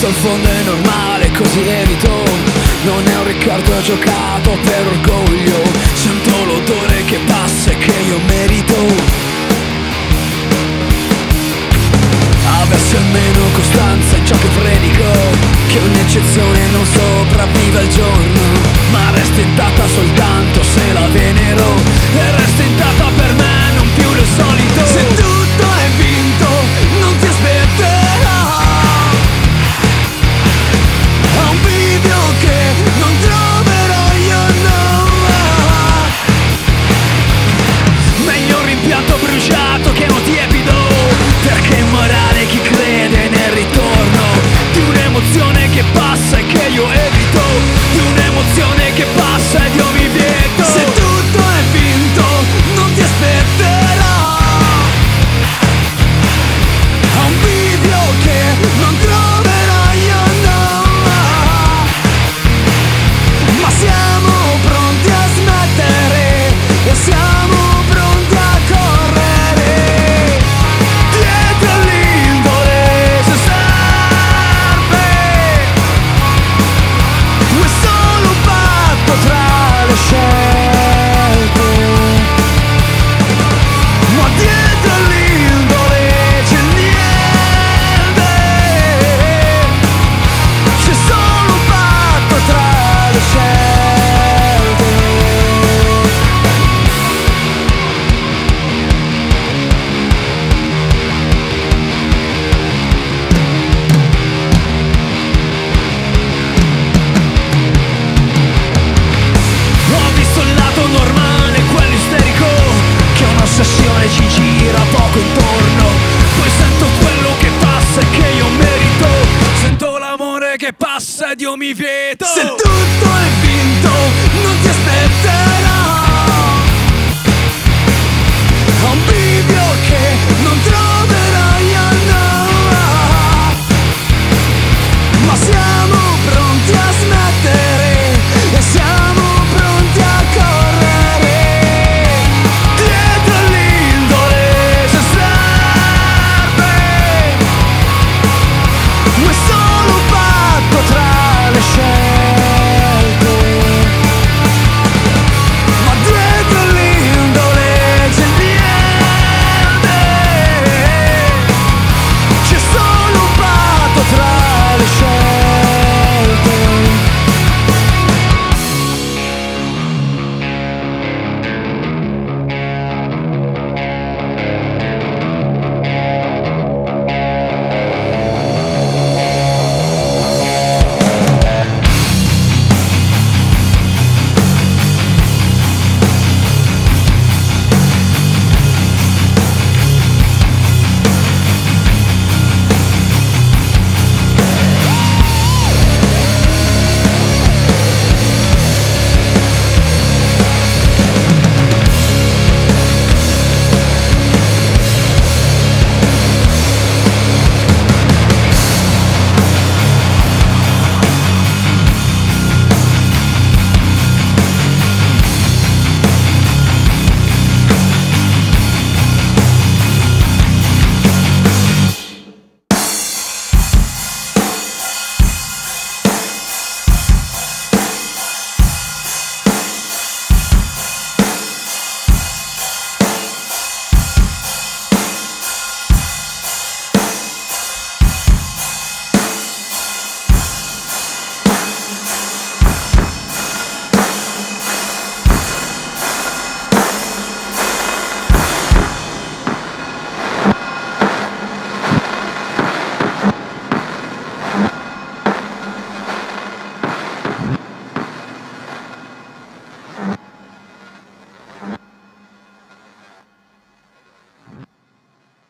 Questo al fondo è normale, così evito. Non è un Riccardo giocato per orgoglio. Sento l'odore che passa e che io merito. Avessi almeno costanza in ciò che predico. Che ogni eccezione non sopravviva al giorno. Ma resta intatta soltanto se la venero. E resta passa ed mi vedo Se tutto è vinto